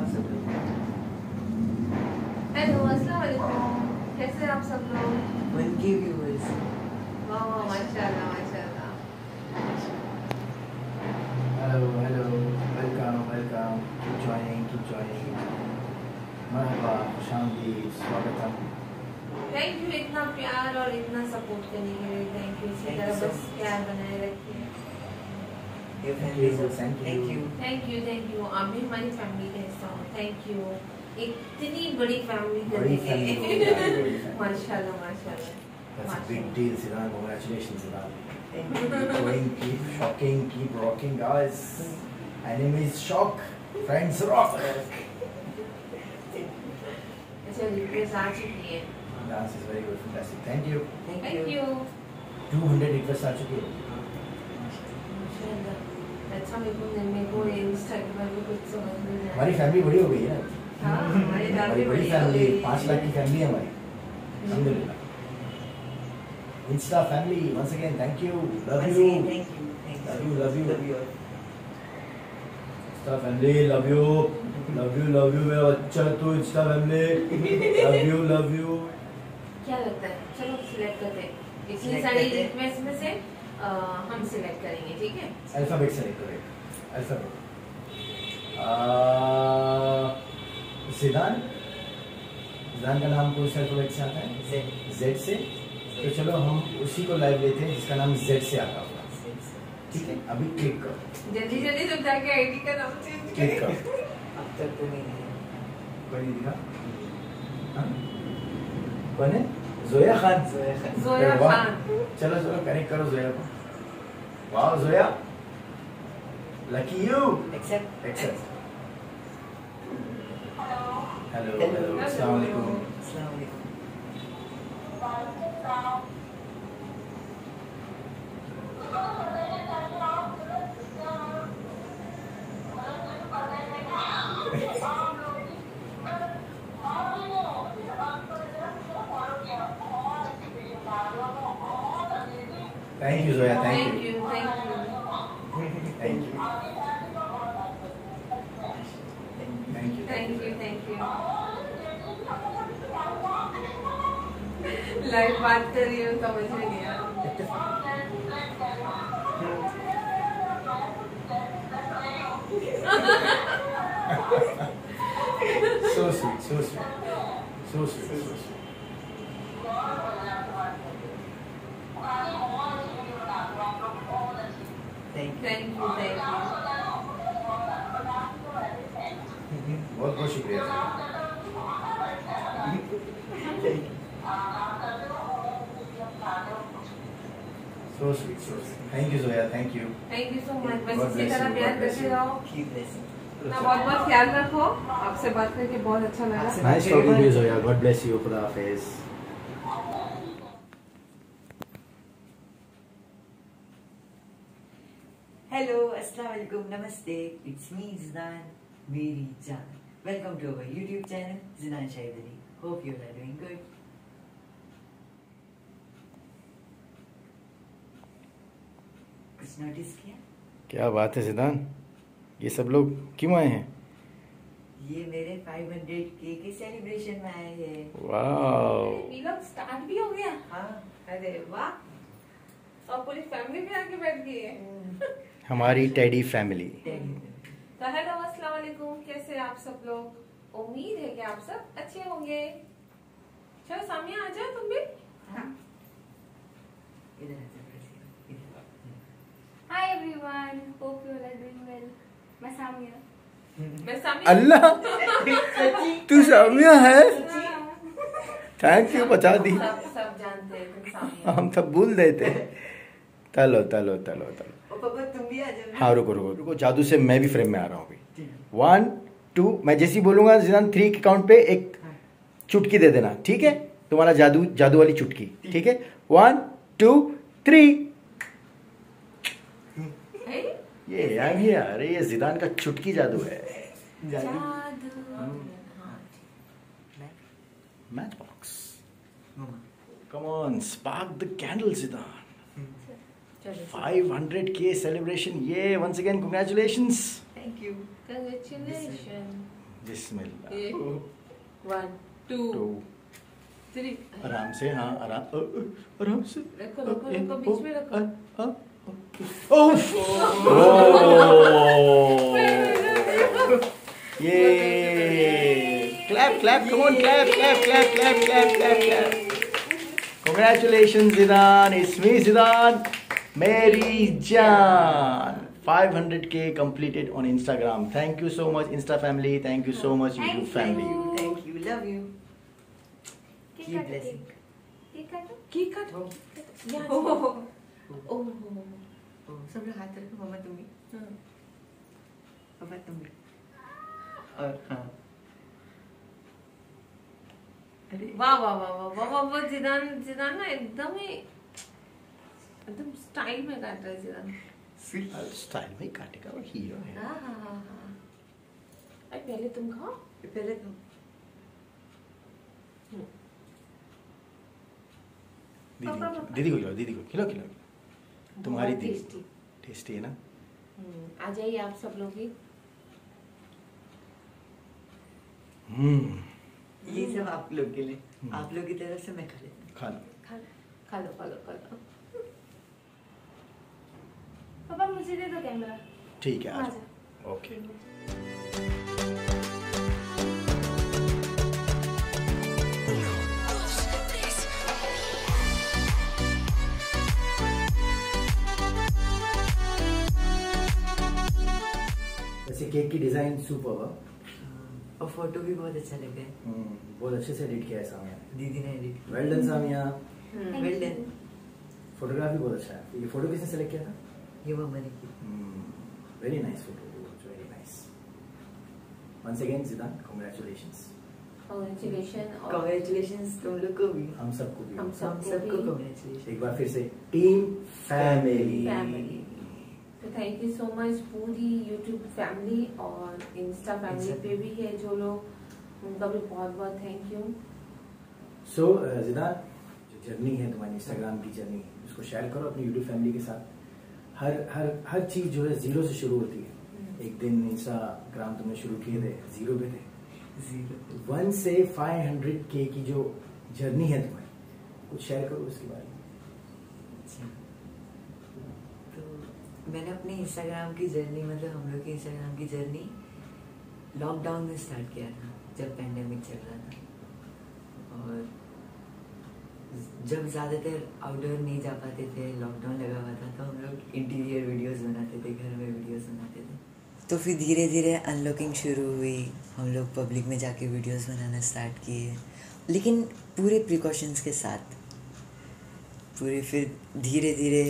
Hello अस्सलाम वालेकुम कैसे आप सब लोग वन व्यूअर्स वाह वाह माशाल्लाह माशाल्लाह Hello, hello, welcome, welcome. Keep joining, keep joining. मरहबा, खुशामदीद, स्वागतम. थैंक यू इतना प्यार और इतना सपोर्ट करने के लिए थैंक यू इसी तरह बस प्यार बनाए रखिए Your family you, is thank thank you. you. Thank you thank you आप भी हमारी फैमिली का हिस्सा हो थैंक यू इतनी बड़ी फैमिली करने हो माशाल्लाह माशाल्लाह That's a big deal, Siddhan. Congratulations, Siddhan. Keep going, keep shocking, keep rocking, guys. Enemies shock, friends rock. अच्छा रिक्वेस्ट आ चुकी है Dance is very good, fantastic. Thank you. Thank thank you. You 200 requests आ चुकी है. अच्छा मेरे को मेरे को ये उस टाइप का कुछ समझ नहीं आ हमारी फैमिली बड़ी हो गई है। हाँ हमारी बड़ी फैमिली 5 लाख की फैमिली है हमारी। Insta family once again thank you love you you love you love you insta family love you love you love you मेरा अच्छा तू insta family love you love you क्या लगता है? चलो सिलेक्ट करते हैं। इसमें सारी रिक्वेस्ट में से हम सिलेक्ट करेंगे ठीक है? Alphabet select करो। एक. Alphabet. Uh, जिदान जिदान का नाम कौन से अल्फ़ाबेट से आता है. Z से? तो चलो हम उसी को लाइव लेते हैं जिसका नाम जेड से आता होगा। ठीक है? अभी क्लिक करो। जल्दी जल्दी सब जाके आईडी का नाम चेंज क्लिक करो। अब तक तो नहीं है। बड़ी दिखा हाँ? कौन है? जोया खान जोया खान। चलो चलो कनेक्ट करो जोया को वाह Zoya lucky you accept accept hello hello अस्सलाम वालेकुम अस्सलाम alaikum. Thank you Zoya thank thank you you thank thank you thank you you thank you thank you live बात कर रही हूँ समझ में नहीं आ रहा so sweet so sweet so sweet so sweet Thank you. Thank you thank you बहुत बहुत शुक्रिया Thank you. so sweet so sweet thank you zoya thank you thank you so much बस इसी तरह प्यार करते. रहो. अपना बहुत बहुत ख्याल रखो आपसे बात करके बहुत अच्छा लगा nice talking to you zoya god bless you खुदा हाफिज हेलो अस्सलाम वालेकुम नमस्ते इट्स मी जिनान मेरी जान welcome to our YouTube channel Jinan Shahid hope you are doing good कुछ नोटिस किया? क्या बात है जिनान ये सब लोग क्यों आए हैं? ये मेरे 500 के के सेलिब्रेशन में आए हैं। वाओ वीलॉग स्टार्ट भी हो गया? हाँ अरे वाह। सब पूरी फैमिली भी आके बैठ गई है? हमारी टेडी फैमिली तो हेलो अस्सलाम वालेकुम कैसे आप सब लोग? उम्मीद है कि आप सब अच्छे होंगे। चलो सामिया आ जाओ तुम भी। हाँ। इधर आ जाओ, इधर, इधर। Hi everyone, hope you all are doing well. मैं सामिया मैं सामिया अल्लाह! तू सामिया है? थैंक यू बचा दी। सब सब जानते हैं हम सब भूल देते तलो तलो तलो तलो। पापा तुम भी आ जाओ हाँ रुको रुको रुको जादू से मैं भी फ्रेम में आ रहा हूँ अभी। वन टू मैं जैसे ही बोलूँगा जिदान थ्री के काउंट पे एक चुटकी दे देना ठीक है? तुम्हारा जादू जादू वाली चुटकी ठीक है। वन टू थ्री है? ये आई एम हियर ये जिदान का चुटकी जादू है। जादू। हाँ, matchbox come on spark the candle Zidan चलो 500 के सेलिब्रेशन ये once again congratulations thank you congratulation आराम से हाँ आराम आराम से। रखो, रखो, रखो, बीच में रखो। ये clap clap come on clap clap clap clap clap clap clap congratulations Zidan it's Zidan मेरी जान 500k completed on Instagram. Thank you so much Insta family. Thank you so much Thank YouTube you. family. Thank you love you cake Keep काटो blessing. Cake काटो cake cut ओ, यहाँ ओ, से। ओ, ओह ओ, सब लोग हाथ रखो मम्मा तुम भी हाँ। पापा तुम भी और हाँ अरे वाह वाह वाह वाह वाह वाह वाह जिदान जिदान ना एकदम ही एकदम स्टाइल में काट रहा है स्वीट स्टाइल में काटेगा वो हीरो है हाँ हाँ हाँ हाँ अरे पहले तुम खाओ पहले तुम दीदी को खिलाओ दीदी को खिलाओ खिलाओ तुम्हारी दीदी टेस्टी है ना आ जाइए आप सब लोग भी हम्म ये सब आप लोग के लिए। आप लोग की तरफ़ से मैं खा लेती हूँ खा लो खा खा लो खा लो खा लो पापा मुझे दे दो कैमरा। ठीक है ओके। वैसे केक की डिज़ाइन सुपर और फ़ोटो भी बहुत अच्छा लग रहा है। बहुत अच्छे से एडिट किया है सामिया। दीदी ने edit well done Samiya. Hmm, well done. Photography बहुत अच्छा है। ये फ़ोटो किसने सेलेक्ट किया था? ये मम्मा ने की very nice photo very nice once again Zidan congratulations congratulations. और कॉन्ग्रेचुलेशन तुम लोग को भी हम सबको भी हम हम सबको कॉन्ग्रेचुलेशन एक बार फिर से टीम फैमिली फैमिली तो थैंक यू सो मच पूरी यूट्यूब फैमिली और इंस्टा फैमिली पे भी है जो लोग उनका भी बहुत बहुत थैंक यू सो जिदान जो जर्नी है तुम्हारी इंस्टाग्राम की जर्नी उसको शेयर करो अपनी यूट्यूब फैमिली के साथ। हर हर हर चीज़ जो है ज़ीरो से शुरू होती है। एक दिन इंस्टाग्राम तुमने शुरू किए थे ज़ीरो पे थे। वन से फाइव हंड्रेड के की जो जर्नी है तुम्हारी कुछ शेयर करो उसके बारे में। तो मैंने अपनी इंस्टाग्राम की जर्नी मतलब हम लोग की इंस्टाग्राम की जर्नी लॉकडाउन में स्टार्ट किया था जब पेंडेमिक चल रहा था। और जब ज़्यादातर आउटडोर नहीं जा पाते थे लॉकडाउन लगा हुआ था तो हम लोग इंटीरियर वीडियोस बनाते थे घर में वीडियोस बनाते थे। तो फिर धीरे धीरे अनलॉकिंग शुरू हुई। हम लोग पब्लिक में जाके वीडियोस बनाना स्टार्ट किए। लेकिन पूरे प्रिकॉशंस के साथ पूरे फिर धीरे धीरे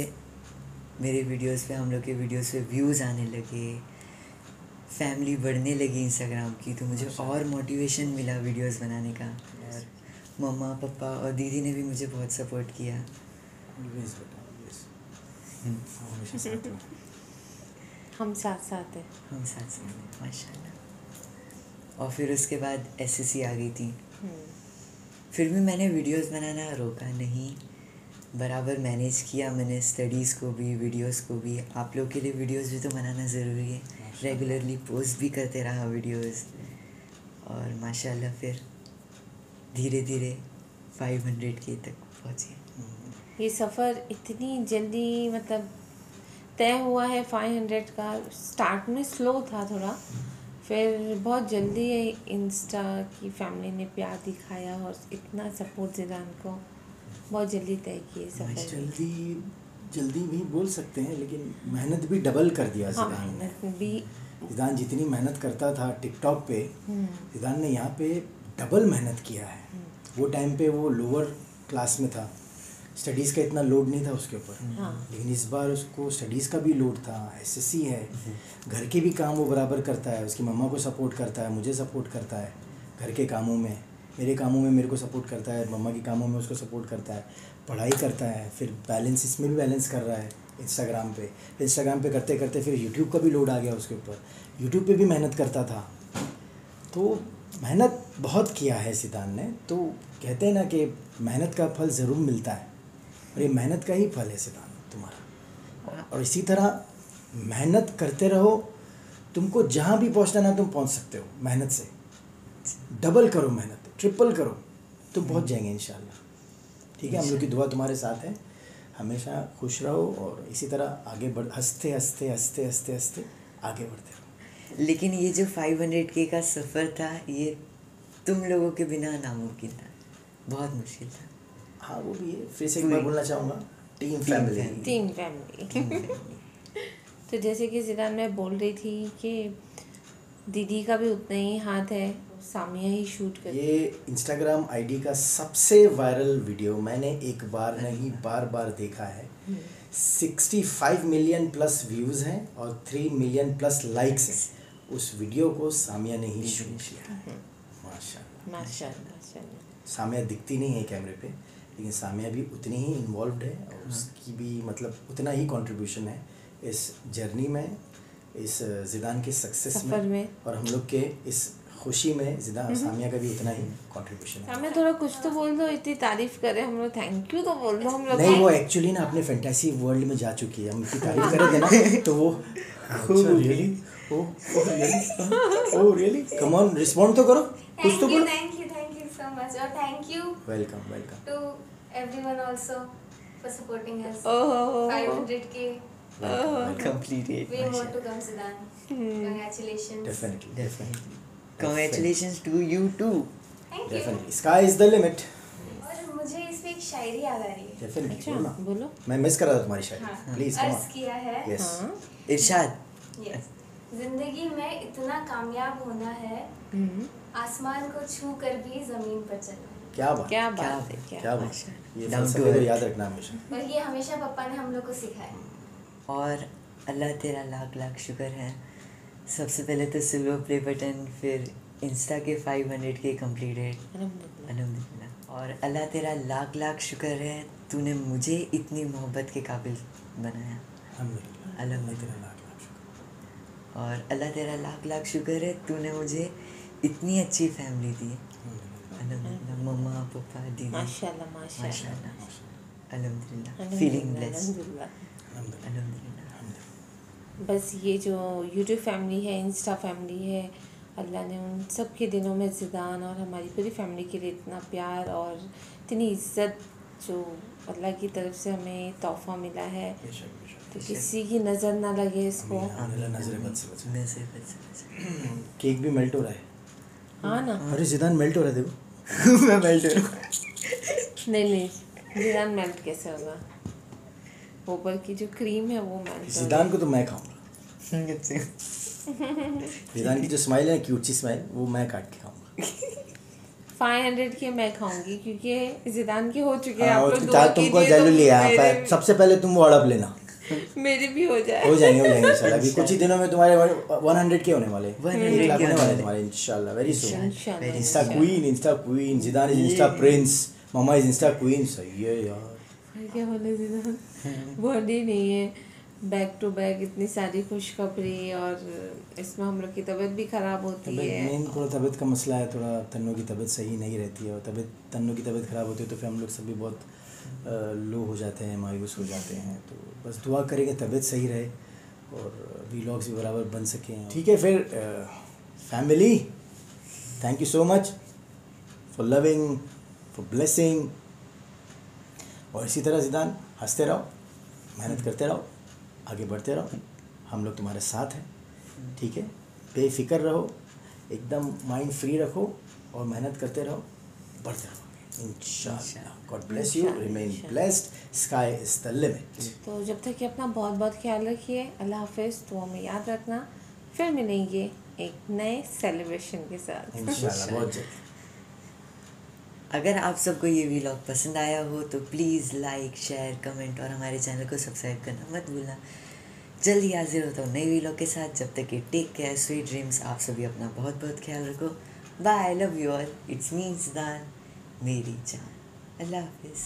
मेरे वीडियोस पे हम लोग के वीडियोस पे व्यूज़ आने लगे। फैमिली बढ़ने लगी इंस्टाग्राम की तो मुझे और मोटिवेशन मिला वीडियोस बनाने का। मम्मा पापा और दीदी ने भी मुझे बहुत सपोर्ट किया। हम्म, हम साथ साथ हैं। हम साथ साथ हैं, माशाल्लाह। और फिर उसके बाद एसएससी आ गई थी। फिर भी मैंने वीडियोस बनाना रोका नहीं। बराबर मैनेज किया मैंने स्टडीज़ को भी वीडियोस को भी। आप लोग के लिए वीडियोस भी तो बनाना ज़रूरी है। रेगुलरली पोस्ट भी करते रहा वीडियोस और माशाल्लाह फिर धीरे धीरे 500 के तक पहुँचे। ये सफ़र इतनी जल्दी मतलब तय हुआ है 500 का। स्टार्ट में स्लो था थोड़ा। फिर बहुत जल्दी इंस्टा की फैमिली ने प्यार दिखाया और इतना सपोर्ट जिदान को बहुत जल्दी तय किए सफ़र जल्दी जल्दी भी बोल सकते हैं लेकिन मेहनत भी डबल कर दिया हाँ जिदान ने। मेहनत भी जिदान जितनी मेहनत करता था टिकटॉक पे हम्म, जिदान ने यहाँ पे डबल मेहनत किया है। वो टाइम पे वो लोअर क्लास में था। स्टडीज़ का इतना लोड नहीं था उसके ऊपर। हाँ। लेकिन इस बार उसको स्टडीज़ का भी लोड था। एसएससी है। घर के भी काम वो बराबर करता है। उसकी मम्मा को सपोर्ट करता है। मुझे सपोर्ट करता है। घर के कामों में। मेरे कामों में मेरे को सपोर्ट करता है। मम्मा के कामों में उसको सपोर्ट करता है। पढ़ाई करता है। फिर बैलेंस इसमें भी बैलेंस कर रहा है इंस्टाग्राम पे। फिर इंस्टाग्राम पे करते करते फिर यूट्यूब का भी लोड आ गया उसके ऊपर। यूट्यूब पे भी मेहनत करता था। तो मेहनत बहुत किया है सिद्धांत ने तो कहते हैं ना कि मेहनत का फल ज़रूर मिलता है और ये मेहनत का ही फल है सिद्धांत तुम्हारा। और इसी तरह मेहनत करते रहो तुमको जहाँ भी पहुँचना ना तुम पहुँच सकते हो मेहनत से। डबल करो मेहनत ट्रिपल करो तुम पहुँच जाएँगे इंशाल्लाह। ठीक है हम लोग की दुआ तुम्हारे साथ है। हमेशा खुश रहो और इसी तरह आगे बढ़ हँसते हँसते हँसते हँसते हँसते आगे बढ़ते रहो। लेकिन ये जो 500 के का सफ़र था ये तुम लोगों के बिना नामुमकिन था। बहुत मुश्किल था। हाँ वो भी है। फिर से एक बार बोलना चाहूँगा। टीम फैमिली टीम फैमिली तो जैसे कि जिदान मैं बोल रही थी कि दीदी का भी उतना ही हाथ है सामिया ही शूट कर ये इंस्टाग्राम आईडी का सबसे वायरल वीडियो मैंने एक बार नहीं बार बार देखा है। 65 मिलियन प्लस व्यूज़ हैं और 3 मिलियन प्लस लाइक्स हैं। उस वीडियो को सामिया ने ही शूट किया। है माशाल्लाह सामिया दिखती नहीं है कैमरे पे लेकिन सामिया भी उतनी ही इन्वॉल्व है और उसकी भी मतलब उतना ही कंट्रीब्यूशन है इस जर्नी में इस जिदान के सक्सेस में, में। और हम लोग के इस खुशी में जिदान सामिया का भी उतना ही कंट्रीब्यूशन है। सामिया थोड़ा कुछ तो बोल दो इतनी तारीफ़ करे हम लोग थैंक यू तो बोल दो हम लोग। नहीं वो एक्चुअली ना अपने फैंटेसी वर्ल्ड में जा चुकी है हम उसकी तारीफ़ करेंगे ना तो वो really oh oh really oh really come on respond तो करो। कुछ Thank तो you, बोलो। thank you, thank you so much. और thank you welcome welcome to everyone also for supporting us. ओहो 500k. Completed Way more to come, Siddhan. Congratulations. Definitely definitely congratulations to you too Thank you. Definitely sky is the limit और मुझे इस पे एक शायरी याद आ रही है। Definitely अच्छा बोलो मैं मिस कर रहा था तुम्हारी शायरी। हाँ प्लीज़ अर्ज़ किया है। यस हाँ। इरशाद। यस ज़िंदगी में इतना कामयाब होना है हम्म, आसमान को छू कर भी ज़मीन पर चलना क्या बात क्या बात है क्या क्या बात। ये फलसफे तो याद रखना हमेशा। और ये हमेशा पापा ने हम लोग को सिखाया। और अल्लाह तेरा लाख लाख शुक्र है। सबसे पहले तो स्लो प्ले बटन फिर इंस्टा के 500 के कंप्लीटेड। अल्हम्दुलिल्लाह। अल्हम्दुलिल्लाह। और अल्लाह तेरा लाख लाख शुक्र है तूने मुझे इतनी मोहब्बत के काबिल बनाया। अल्हम्दुलिल्लाह। अल्हम्दुलिल्लाह। तेरा लाख लाख शुक्र। और अल्लाह तेरा लाख लाख शुक्र है तूने मुझे इतनी अच्छी फैमिली थी। अल्हम्दुलिल्लाह। अल्हम्दुलिल्लाह मम्मा पापा दीदी। माशाल्लाह माशाल्लाह। फीलिंग ब्लेस्ड अल्हम्दुलिल्लाह। अल्हम्दुलिल्लाह अल्हम्दुलिल्लाह। बस ये जो यूट्यूब फैमिली है इंस्टा फैमिली है अल्लाह ने उन सब के दिनों में ज़िदान और हमारी पूरी फैमिली के लिए इतना प्यार और इतनी इज़्ज़त जो अल्लाह की तरफ़ से हमें तोहफ़ा मिला है। तो किसी की नज़र ना लगे इसको। केक भी मेल्ट हो रहा है। हाँ ना। अरे जिदान मेल्ट हो रहा है देखो। मैं मेल्ट हो नहीं नहीं ज़िदान मेल्ट कैसे होगा? ऊपर की जो क्रीम है वो मेल्ट जिदान को तो मैं खाऊँगा। जिदान की जो स्माइल है क्यूट सी स्माइल वो मैं काट के खाऊँगा। फाइव हंड्रेड के मैं खाऊँगी क्योंकि जिदान के हो चुके हैं। हाँ, आप लोग तुमको कीजिए तो जैलू लिया सबसे पहले तुम वो हड़प लेना। मेरे भी हो जाए। हो जाएँगे हो जाएँगे इंशाल्लाह। अभी कुछ ही दिनों में तुम्हारे वन हंड्रेड के होने वाले। 100 लाख के होने होने वाले। तुम्हारे इंशाल्लाह। Very soon insta queen insta queen Zidan is insta prince mama is insta queen सही है यार। क्या बोले जिदान बॉडी नहीं है। बैक टू बैक इतनी सारी खुशखबरी और इसमें हम लोग की तबीयत भी खराब होती है। मेन थोड़ा तबीयत का मसला है थोड़ा तन्नों की तबीयत सही नहीं रहती है और तबीयत तन्नों की तबीयत ख़राब होती है तो फिर हम लोग सभी बहुत लो हो जाते हैं, मायूस हो जाते हैं तो बस दुआ करेंगे तबीयत सही रहे और वीलॉग्स भी बराबर बन सकें ठीक है, फिर family thank you so much for loving for blessing और इसी तरह जिदान, हँसते रहो, मेहनत करते रहो, आगे बढ़ते रहो, हम लोग तुम्हारे साथ हैं, ठीक है? बेफिक्र रहो, एकदम माइंड फ्री रखो और मेहनत करते रहो, बढ़ते रहो। इंशाल्लाह। God bless you remain blessed sky is the limit तो जब तक कि अपना बहुत बहुत ख्याल रखिए अल्लाह हाफिज़ तो हमें याद रखना। फिर मिलेंगे एक नए सेलिब्रेशन के साथ। इंशाल्लाह बहुत जल्द। अगर आप सबको ये वीलॉग पसंद आया हो तो प्लीज़ लाइक शेयर कमेंट और हमारे चैनल को सब्सक्राइब करना मत भूलना। जल्दी हाजिर होता हूँ नए वीलॉग के साथ। जब तक कि टेक केयर स्वीट ड्रीम्स आप सभी अपना बहुत बहुत ख्याल रखो। Bye I love you all it's me Zidan मेरी जान। अल्लाह हाफिज़।